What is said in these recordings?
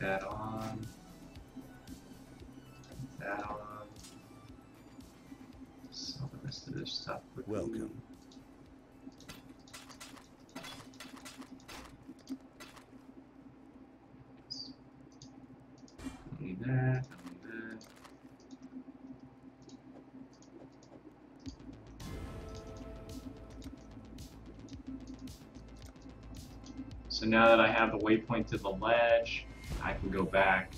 that on. That on. Sell the rest of this stuff. quickly. Welcome. Don't need that. Need that. So now that I have the waypoint to the ledge, I can go back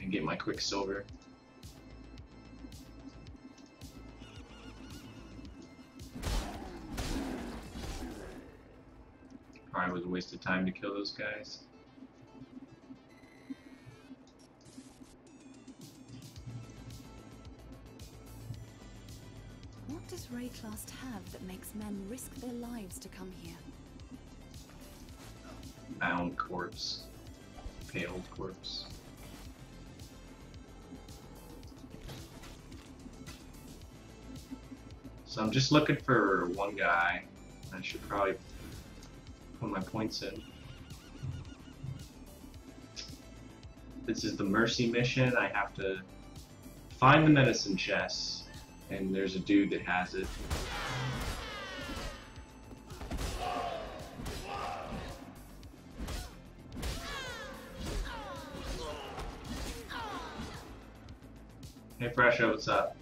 and get my quicksilver. Probably was a waste of time to kill those guys. What does Wraeclast have that makes men risk their lives to come here? Bound corpse. Paled corpse. So I'm just looking for one guy. I should probably put my points in. This is the Mercy mission. I have to find the medicine chest, and there's a dude that has it. Hey, Fresho, what's up?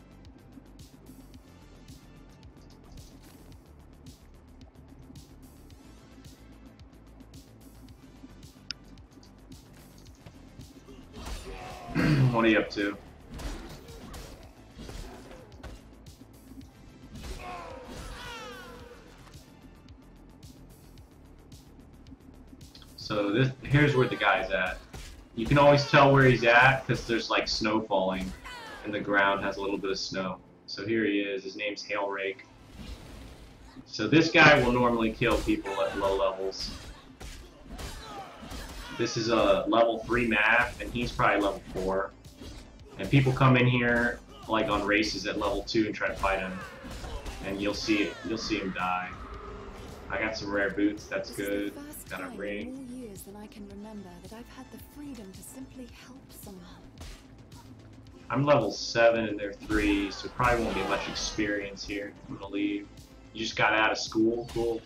what are you up to? So this here's where the guy's at. You can always tell where he's at because there's like snow falling and the ground has a little bit of snow. So here he is. His name's Hailrake. So this guy will normally kill people at low levels. This is a level 3 map, and he's probably level 4. And people come in here, like on races at level 2 and try to fight him. And you'll see it, you'll see him die. I got some rare boots, that's good. is the first Got a ring. years that I can remember that I've had the freedom to simply help someone. I'm level 7 and they're 3, so probably won't get much experience here. I'm gonna leave. You just got out of school? Cool.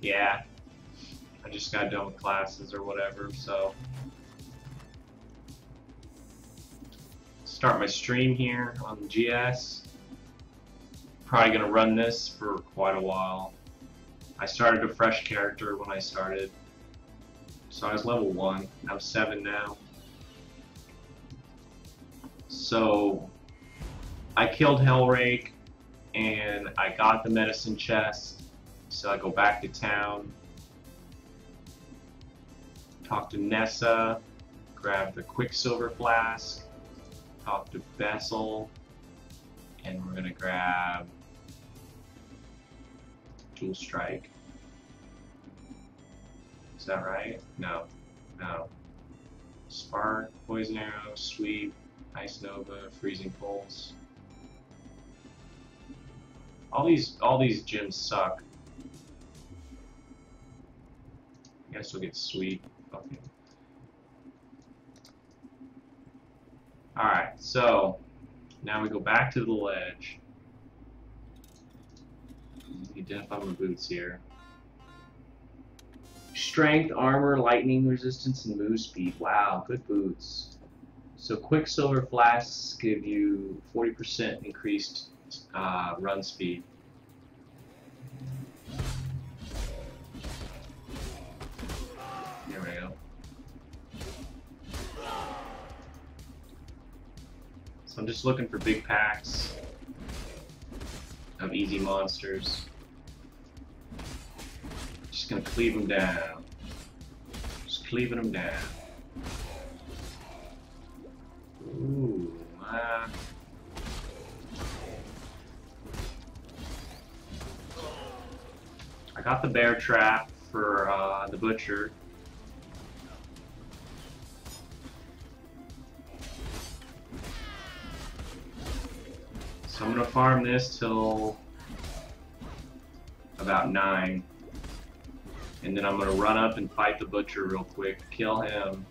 Yeah. I just got done with classes or whatever, so. Start my stream here on the GS. Probably gonna run this for quite a while. I started a fresh character when I started. So I was level 1. I'm 7 now. So I killed Hellrake and I got the medicine chest. So I go back to town. Talk to Nessa. Grab the Quicksilver flask. Talk to Bestel. And we're gonna grab Dual Strike. Is that right? No. No. Spark, Poison Arrow, Sweep, Ice Nova, Freezing Pulse. All these all these gyms suck. I guess we'll get sweet. Okay. Alright, so now we go back to the ledge. Identify my boots here. Strength, armor, lightning resistance, and move speed. Wow, good boots. So Quicksilver flasks give you 40% increased uh, run speed. There we go. So I'm just looking for big packs of easy monsters. Just gonna cleave them down. Just cleaving them down. I got the bear trap for uh, the butcher. So I'm gonna farm this till about nine. And then I'm gonna run up and fight the butcher real quick, kill him,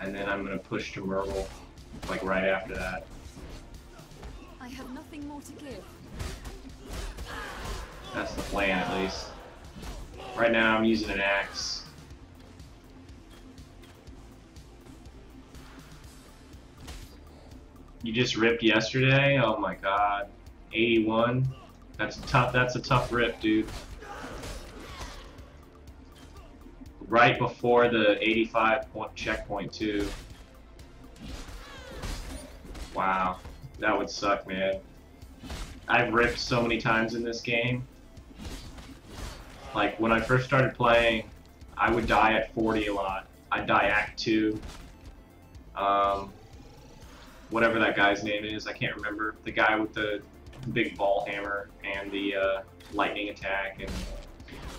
and then I'm gonna push to Merveil, like right after that. I have nothing more to give. That's the plan, at least. Right now, I'm using an axe. You just ripped yesterday? Oh my god. 81? That's a tough. That's a tough rip, dude. Right before the 85 point checkpoint, too. Wow. That would suck, man. I've ripped so many times in this game. Like, when I first started playing, I would die at 40 a lot. I'd die Act 2. Um, whatever that guy's name is, I can't remember. The guy with the big ball hammer and the uh, lightning attack and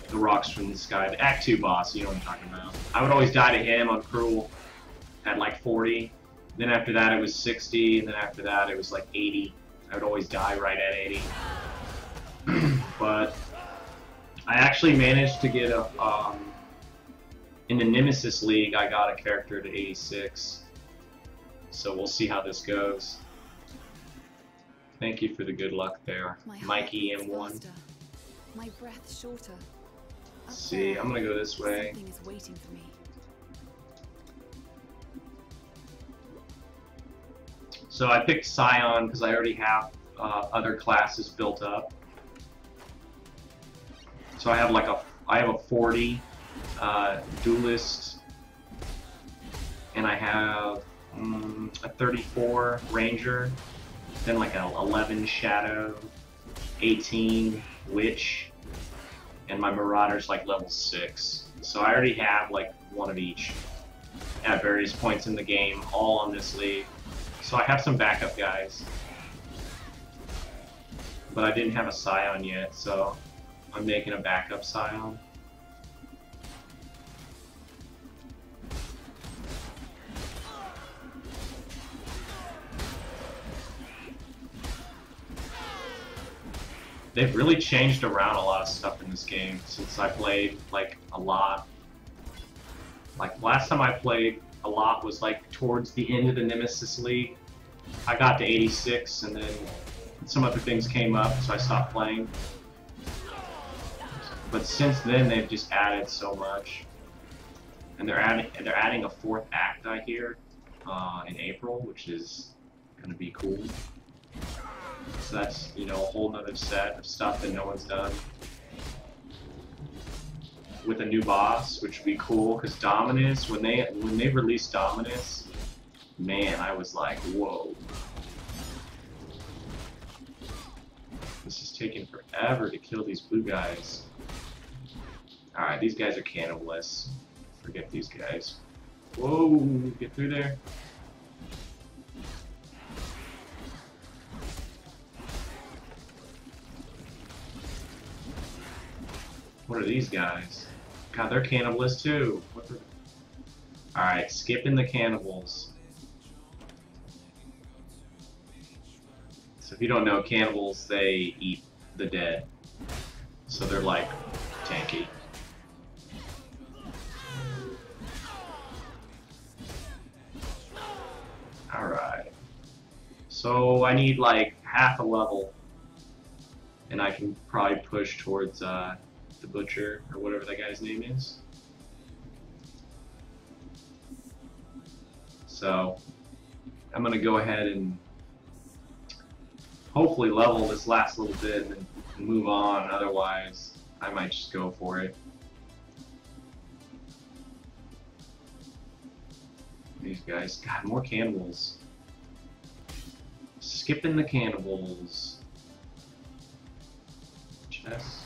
the rocks from the sky. The Act 2 boss, you know what I'm talking about. I would always die to him on Cruel at like 40. Then after that it was 60, and then after that it was like 80. I would always die right at 80. but I actually managed to get a um, in the Nemesis League. I got a character to 86. So we'll see how this goes. Thank you for the good luck there, My Mikey M1. My breath shorter. Up see, there, I'm gonna go this way. Is waiting for me. So I picked Scion because I already have uh, other classes built up. So I have like a I have a 40 uh, duelist, and I have mm, a 34 ranger, then like an 11 shadow, 18 witch, and my marauder's like level six. So I already have like one of each at various points in the game, all on this league. So I have some backup guys. But I didn't have a Scion yet, so I'm making a backup Scion. They've really changed around a lot of stuff in this game since I played, like, a lot. Like, last time I played a lot was, like, towards the end of the Nemesis League. I got to 86, and then some other things came up, so I stopped playing. But since then, they've just added so much, and they're adding they're adding a fourth act, I hear, uh, in April, which is gonna be cool. So that's you know a whole nother set of stuff that no one's done. With a new boss, which would be cool, because Dominus, when they when they released Dominus, man, I was like, whoa. This is taking forever to kill these blue guys. Alright, these guys are cannibalists. Forget these guys. Whoa, get through there. What are these guys? God, they're cannibalists too. What the... Alright, skipping the cannibals. So if you don't know, cannibals, they eat the dead. So they're like tanky. So I need like half a level. And I can probably push towards uh, the butcher or whatever that guy's name is. So I'm gonna go ahead and hopefully level this last little bit and move on. Otherwise, I might just go for it. These guys, God, more cannibals. Skipping the cannibals. Chess.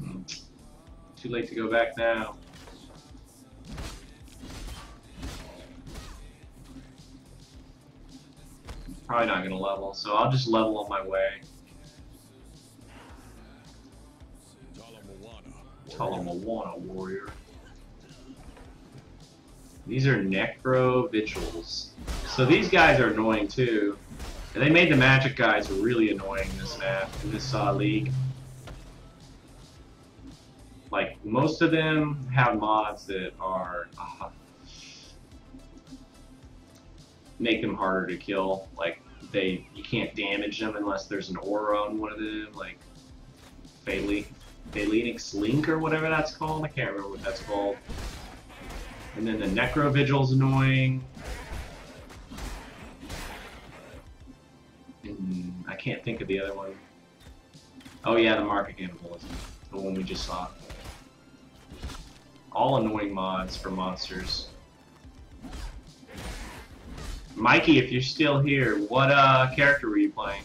Hmm. Too late to go back now. Probably not gonna level, so I'll just level on my way. Talamoana warrior. These are Necro Vigils. So these guys are annoying too. They made the magic guys really annoying in this map, in this uh, league. like most of them have mods that are uh, make them harder to kill. Like they, you can't damage them unless there's an aura on one of them, like Phalene, Phalenix Link or whatever that's called. I can't remember what that's called. And then the Necro Vigil's annoying. Can't think of the other one. Oh yeah, the Mark of Cannibalism. The one we just saw. All annoying mods for monsters. Mikey, if you're still here, what uh, character were you playing?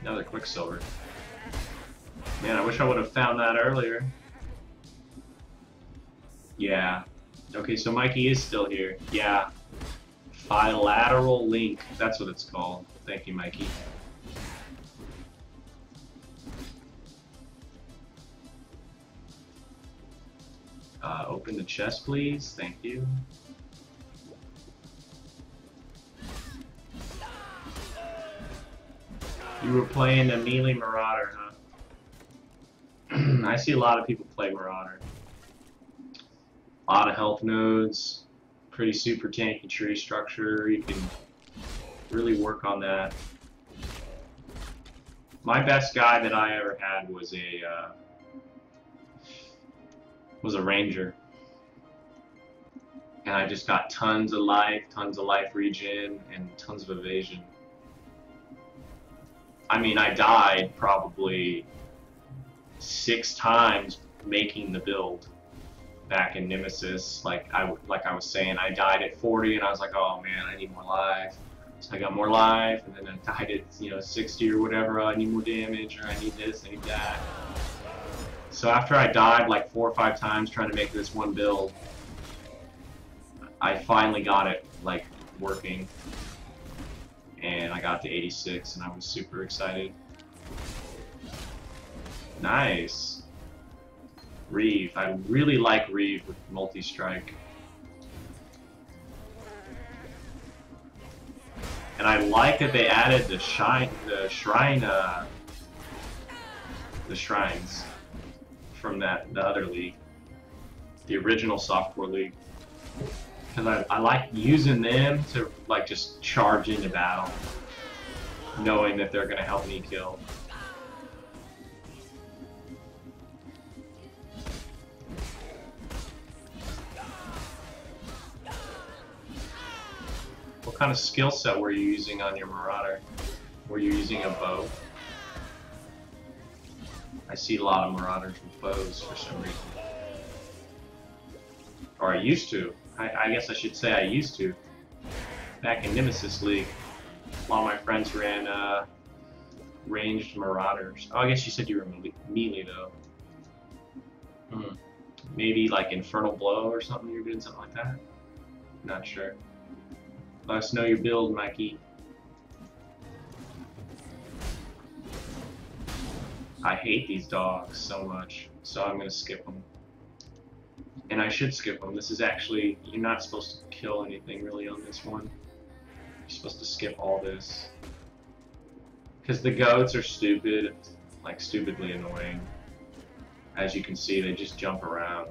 Another Quicksilver. Man, I wish I would have found that earlier. Yeah. Okay, so Mikey is still here. Yeah. Bilateral link. That's what it's called. Thank you, Mikey. Uh, open the chest, please. Thank you. You were playing a melee Marauder, huh? I see a lot of people play Marauder. A lot of health nodes, pretty super tanky tree structure. You can really work on that. My best guy that I ever had was a uh, was a ranger, and I just got tons of life, tons of life regen, and tons of evasion. I mean, I died probably six times making the build back in Nemesis. Like I like I was saying, I died at 40, and I was like, oh man, I need more life. So I got more life, and then I died at you know 60 or whatever. Oh, I need more damage, or I need this, I need that. So after I died like four or five times trying to make this one build, I finally got it like working and I got to 86 and I was super excited. Nice. Reave. I really like Reave with multi-strike. And I like that they added the shine, the shrine, uh, the shrines from that the other league, the original softcore league because I, I like using them to like just charge into battle, knowing that they're gonna help me kill. What kind of skill set were you using on your Marauder? Were you using a bow? I see a lot of Marauders with bows for some reason. Or I used to. I, I, guess I should say I used to. Back in Nemesis League, a lot of my friends ran uh, ranged Marauders. Oh, I guess you said you were melee though. Hmm. Maybe like Infernal Blow or something, you're doing something like that? Not sure. Let us know your build, Mikey. I hate these dogs so much, so I'm gonna skip them and I should skip them. This is actually, you're not supposed to kill anything really on this one. You're supposed to skip all this. Because the goats are stupid, like stupidly annoying. As you can see, they just jump around.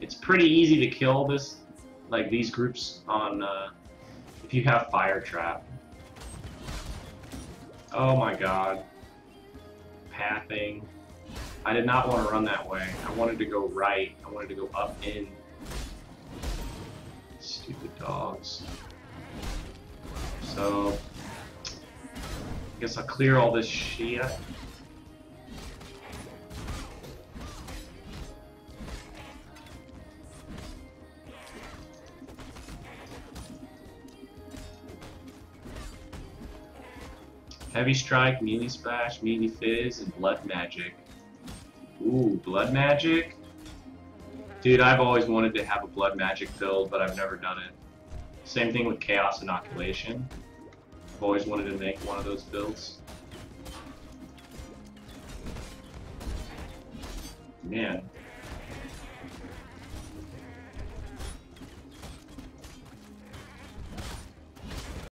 It's pretty easy to kill this, like these groups on, uh, if you have Fire Trap. Oh my god. Pathing. I did not want to run that way. I wanted to go right. I wanted to go up in. Stupid dogs. So, I guess I'll clear all this shit. Heavy Strike, Melee Splash, Melee Fizz, and Blood Magic. Ooh, blood magic? Dude, I've always wanted to have a blood magic build, but I've never done it. Same thing with Chaos Inoculation. I've always wanted to make one of those builds. Man,